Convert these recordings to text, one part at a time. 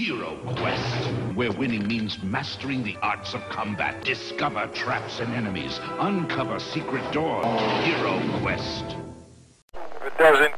Hero Quest, where winning means mastering the arts of combat, discover traps and enemies, uncover secret doors. Hero Quest. It doesn't.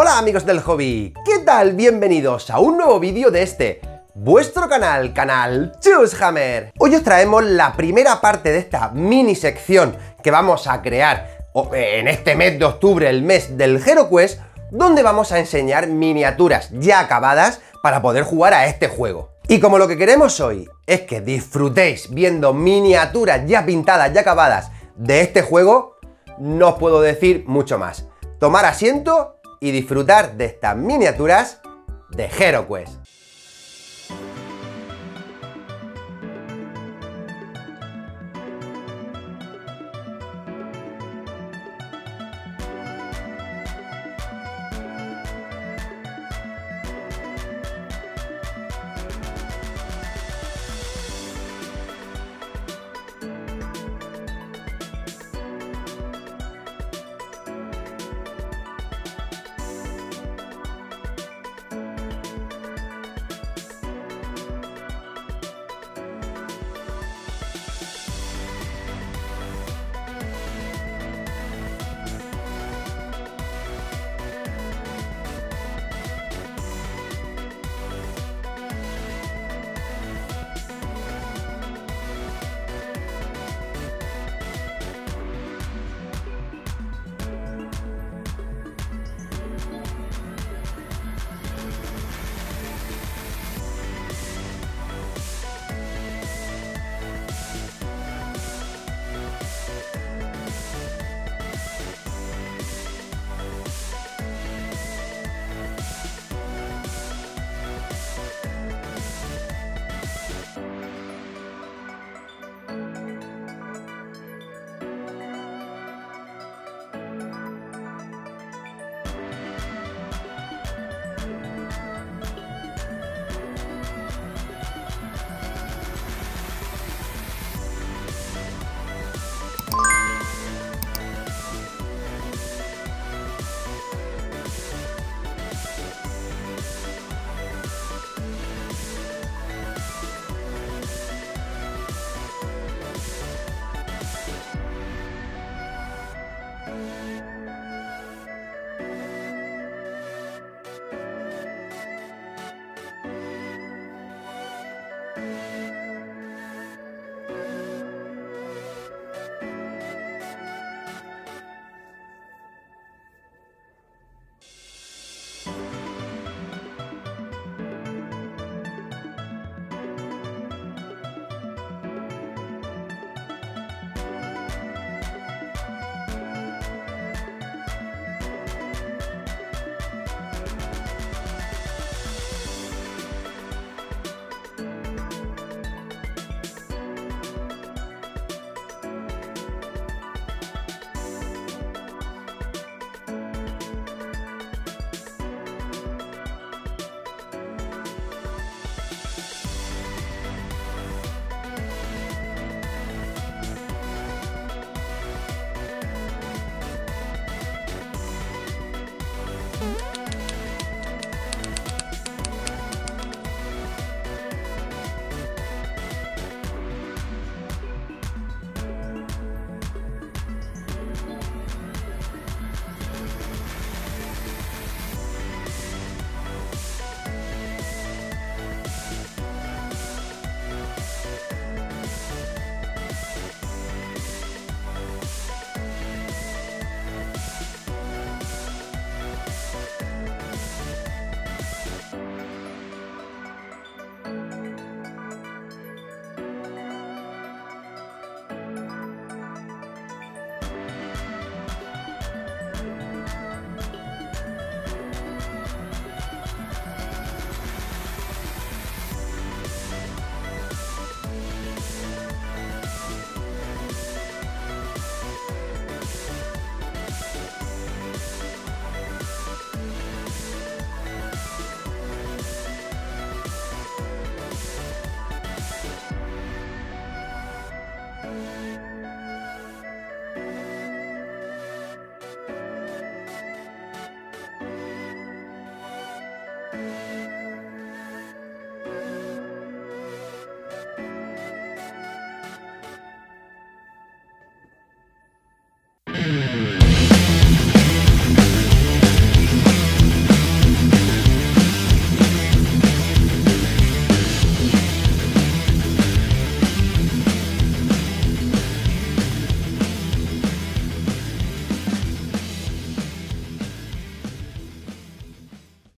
Hola amigos del hobby, ¿qué Bienvenidos a un nuevo vídeo de este, vuestro canal, canal Chushammer. Hoy os traemos la primera parte de esta mini sección que vamos a crear en este mes de octubre, el mes del HeroQuest, donde vamos a enseñar miniaturas ya acabadas para poder jugar a este juego. Y como lo que queremos hoy es que disfrutéis viendo miniaturas ya pintadas, ya acabadas de este juego, no os puedo decir mucho más. Tomar asiento y disfrutar de estas miniaturas de HeroQuest.